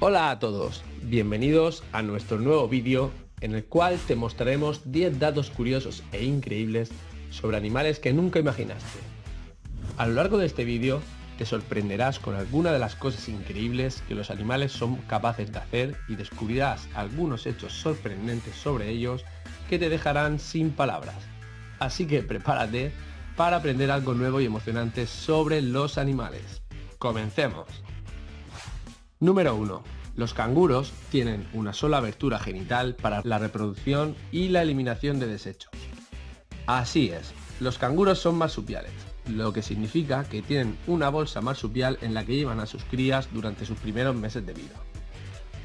Hola a todos, bienvenidos a nuestro nuevo vídeo en el cual te mostraremos 10 datos curiosos e increíbles sobre animales que nunca imaginaste. A lo largo de este vídeo te sorprenderás con alguna de las cosas increíbles que los animales son capaces de hacer y descubrirás algunos hechos sorprendentes sobre ellos que te dejarán sin palabras. Así que prepárate para aprender algo nuevo y emocionante sobre los animales. Comencemos. Número 1. Los canguros tienen una sola abertura genital para la reproducción y la eliminación de desechos. Así es, los canguros son marsupiales, lo que significa que tienen una bolsa marsupial en la que llevan a sus crías durante sus primeros meses de vida.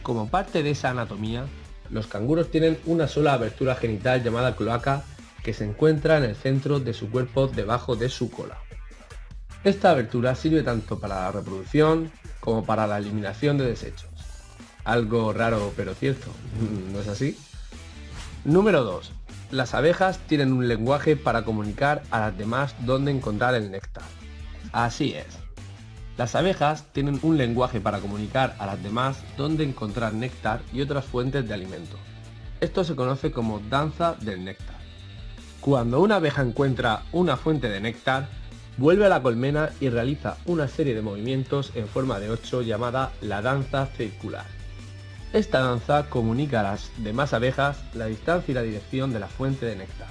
Como parte de esa anatomía, los canguros tienen una sola abertura genital llamada cloaca que se encuentra en el centro de su cuerpo debajo de su cola. Esta abertura sirve tanto para la reproducción como para la eliminación de desechos. Algo raro pero cierto, ¿no es así? Número 2. Las abejas tienen un lenguaje para comunicar a las demás dónde encontrar el néctar. Así es. Las abejas tienen un lenguaje para comunicar a las demás dónde encontrar néctar y otras fuentes de alimento. Esto se conoce como danza del néctar. Cuando una abeja encuentra una fuente de néctar, Vuelve a la colmena y realiza una serie de movimientos en forma de 8 llamada la danza circular. Esta danza comunica a las demás abejas la distancia y la dirección de la fuente de néctar.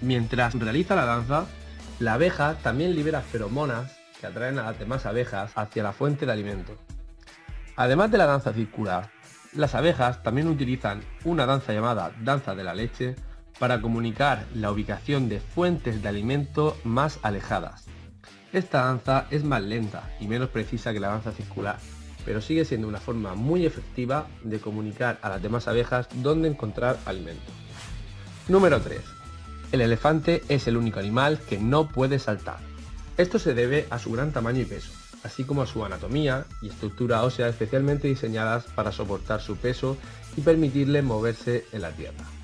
Mientras realiza la danza, la abeja también libera feromonas que atraen a las demás abejas hacia la fuente de alimento. Además de la danza circular, las abejas también utilizan una danza llamada danza de la leche para comunicar la ubicación de fuentes de alimento más alejadas. Esta danza es más lenta y menos precisa que la danza circular, pero sigue siendo una forma muy efectiva de comunicar a las demás abejas dónde encontrar alimento. Número 3. El elefante es el único animal que no puede saltar. Esto se debe a su gran tamaño y peso, así como a su anatomía y estructura ósea especialmente diseñadas para soportar su peso y permitirle moverse en la tierra.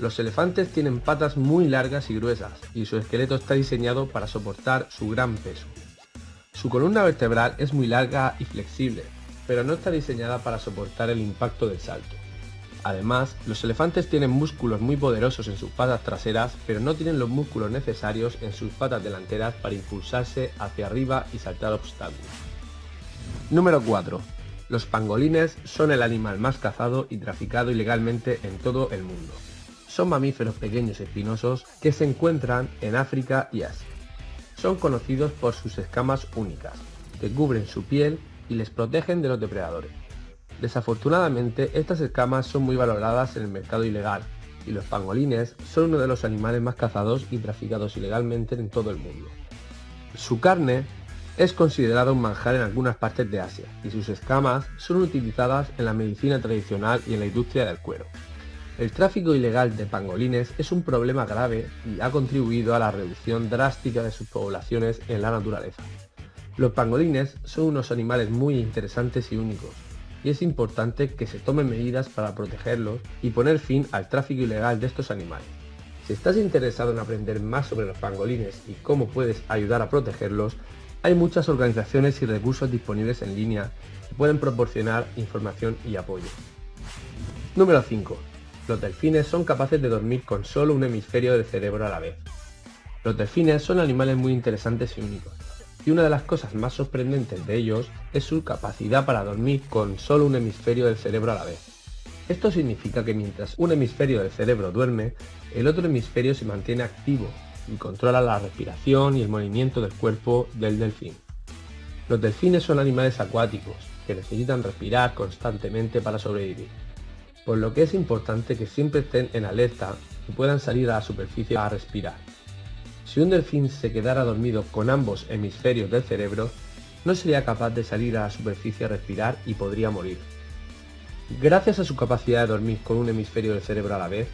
Los elefantes tienen patas muy largas y gruesas y su esqueleto está diseñado para soportar su gran peso. Su columna vertebral es muy larga y flexible, pero no está diseñada para soportar el impacto del salto. Además, los elefantes tienen músculos muy poderosos en sus patas traseras, pero no tienen los músculos necesarios en sus patas delanteras para impulsarse hacia arriba y saltar obstáculos. Número 4. Los pangolines son el animal más cazado y traficado ilegalmente en todo el mundo son mamíferos pequeños espinosos que se encuentran en África y Asia. Son conocidos por sus escamas únicas, que cubren su piel y les protegen de los depredadores. Desafortunadamente, estas escamas son muy valoradas en el mercado ilegal y los pangolines son uno de los animales más cazados y traficados ilegalmente en todo el mundo. Su carne es considerada un manjar en algunas partes de Asia y sus escamas son utilizadas en la medicina tradicional y en la industria del cuero. El tráfico ilegal de pangolines es un problema grave y ha contribuido a la reducción drástica de sus poblaciones en la naturaleza. Los pangolines son unos animales muy interesantes y únicos, y es importante que se tomen medidas para protegerlos y poner fin al tráfico ilegal de estos animales. Si estás interesado en aprender más sobre los pangolines y cómo puedes ayudar a protegerlos, hay muchas organizaciones y recursos disponibles en línea que pueden proporcionar información y apoyo. Número 5 los delfines son capaces de dormir con solo un hemisferio del cerebro a la vez. Los delfines son animales muy interesantes y únicos, y una de las cosas más sorprendentes de ellos es su capacidad para dormir con solo un hemisferio del cerebro a la vez. Esto significa que mientras un hemisferio del cerebro duerme, el otro hemisferio se mantiene activo y controla la respiración y el movimiento del cuerpo del delfín. Los delfines son animales acuáticos que necesitan respirar constantemente para sobrevivir por lo que es importante que siempre estén en alerta y puedan salir a la superficie a respirar. Si un delfín se quedara dormido con ambos hemisferios del cerebro, no sería capaz de salir a la superficie a respirar y podría morir. Gracias a su capacidad de dormir con un hemisferio del cerebro a la vez,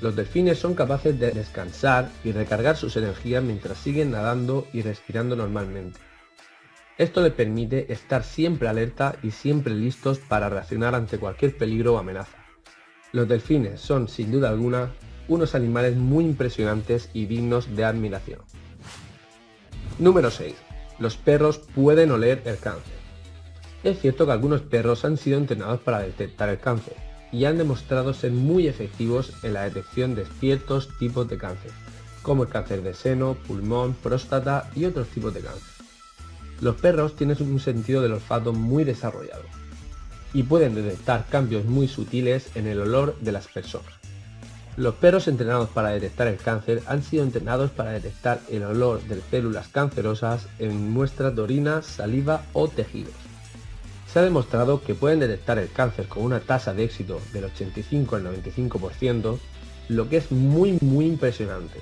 los delfines son capaces de descansar y recargar sus energías mientras siguen nadando y respirando normalmente. Esto les permite estar siempre alerta y siempre listos para reaccionar ante cualquier peligro o amenaza. Los delfines son, sin duda alguna, unos animales muy impresionantes y dignos de admiración. Número 6. Los perros pueden oler el cáncer. Es cierto que algunos perros han sido entrenados para detectar el cáncer y han demostrado ser muy efectivos en la detección de ciertos tipos de cáncer, como el cáncer de seno, pulmón, próstata y otros tipos de cáncer. Los perros tienen un sentido del olfato muy desarrollado y pueden detectar cambios muy sutiles en el olor de las personas. Los perros entrenados para detectar el cáncer han sido entrenados para detectar el olor de células cancerosas en muestras de orina, saliva o tejidos. Se ha demostrado que pueden detectar el cáncer con una tasa de éxito del 85 al 95%, lo que es muy muy impresionante.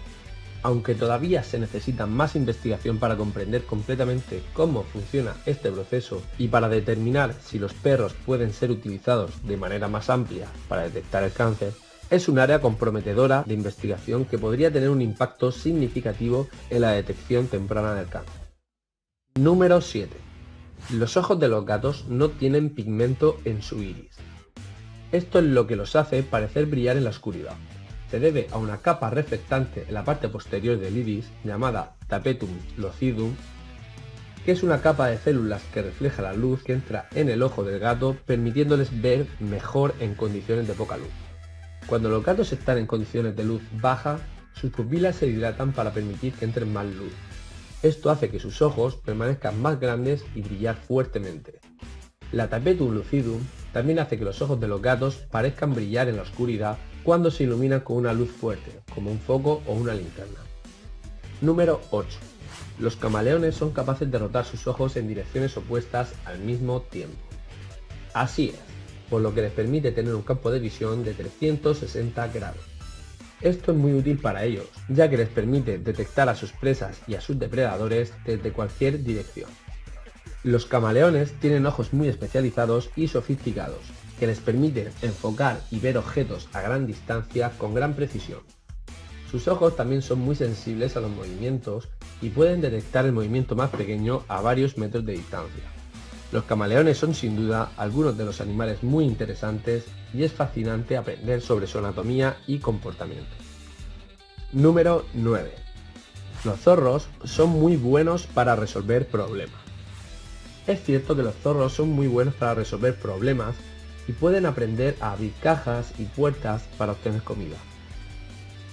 Aunque todavía se necesita más investigación para comprender completamente cómo funciona este proceso y para determinar si los perros pueden ser utilizados de manera más amplia para detectar el cáncer, es un área comprometedora de investigación que podría tener un impacto significativo en la detección temprana del cáncer. Número 7. Los ojos de los gatos no tienen pigmento en su iris. Esto es lo que los hace parecer brillar en la oscuridad. Se debe a una capa reflectante en la parte posterior del iris llamada tapetum lucidum, que es una capa de células que refleja la luz que entra en el ojo del gato permitiéndoles ver mejor en condiciones de poca luz. Cuando los gatos están en condiciones de luz baja, sus pupilas se dilatan para permitir que entre más luz. Esto hace que sus ojos permanezcan más grandes y brillar fuertemente. La tapetum lucidum también hace que los ojos de los gatos parezcan brillar en la oscuridad cuando se iluminan con una luz fuerte, como un foco o una linterna. Número 8. Los camaleones son capaces de rotar sus ojos en direcciones opuestas al mismo tiempo. Así es, por lo que les permite tener un campo de visión de 360 grados. Esto es muy útil para ellos, ya que les permite detectar a sus presas y a sus depredadores desde cualquier dirección. Los camaleones tienen ojos muy especializados y sofisticados, que les permiten enfocar y ver objetos a gran distancia con gran precisión. Sus ojos también son muy sensibles a los movimientos y pueden detectar el movimiento más pequeño a varios metros de distancia. Los camaleones son sin duda algunos de los animales muy interesantes y es fascinante aprender sobre su anatomía y comportamiento. Número 9. Los zorros son muy buenos para resolver problemas. Es cierto que los zorros son muy buenos para resolver problemas y pueden aprender a abrir cajas y puertas para obtener comida.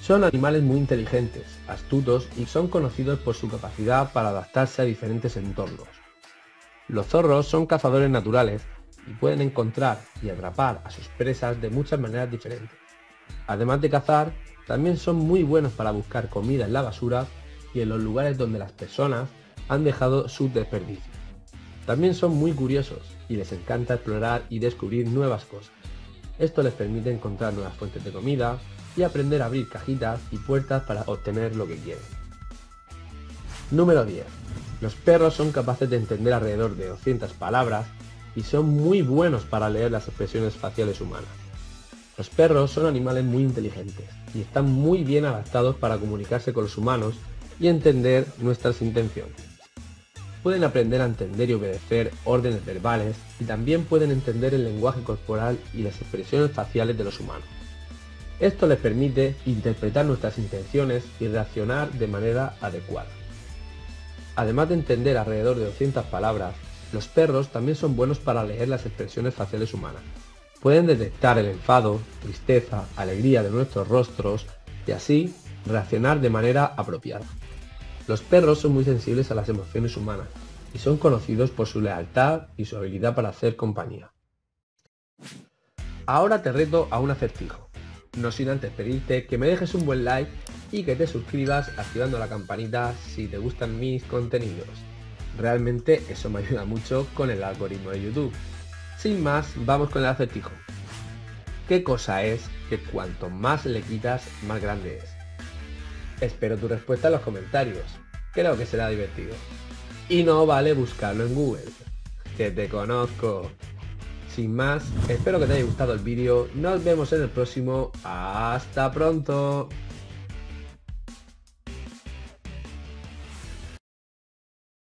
Son animales muy inteligentes, astutos y son conocidos por su capacidad para adaptarse a diferentes entornos. Los zorros son cazadores naturales y pueden encontrar y atrapar a sus presas de muchas maneras diferentes. Además de cazar, también son muy buenos para buscar comida en la basura y en los lugares donde las personas han dejado sus desperdicios. También son muy curiosos y les encanta explorar y descubrir nuevas cosas. Esto les permite encontrar nuevas fuentes de comida y aprender a abrir cajitas y puertas para obtener lo que quieren. Número 10. Los perros son capaces de entender alrededor de 200 palabras y son muy buenos para leer las expresiones faciales humanas. Los perros son animales muy inteligentes y están muy bien adaptados para comunicarse con los humanos y entender nuestras intenciones. Pueden aprender a entender y obedecer órdenes verbales y también pueden entender el lenguaje corporal y las expresiones faciales de los humanos. Esto les permite interpretar nuestras intenciones y reaccionar de manera adecuada. Además de entender alrededor de 200 palabras, los perros también son buenos para leer las expresiones faciales humanas. Pueden detectar el enfado, tristeza, alegría de nuestros rostros y así reaccionar de manera apropiada. Los perros son muy sensibles a las emociones humanas y son conocidos por su lealtad y su habilidad para hacer compañía. Ahora te reto a un acertijo. No sin antes pedirte que me dejes un buen like y que te suscribas activando la campanita si te gustan mis contenidos. Realmente eso me ayuda mucho con el algoritmo de YouTube. Sin más, vamos con el acertijo. ¿Qué cosa es que cuanto más le quitas, más grande es? Espero tu respuesta en los comentarios. Creo que será divertido. Y no vale buscarlo en Google. Que te conozco. Sin más, espero que te haya gustado el vídeo. Nos vemos en el próximo. Hasta pronto.